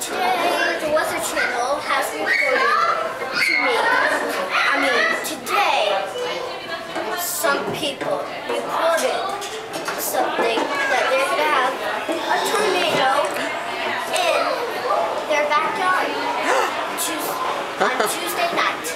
Today, the Weather Channel has reported to me. I mean, today, some people reported something that they're going to have a tornado in their backyard on Tuesday night,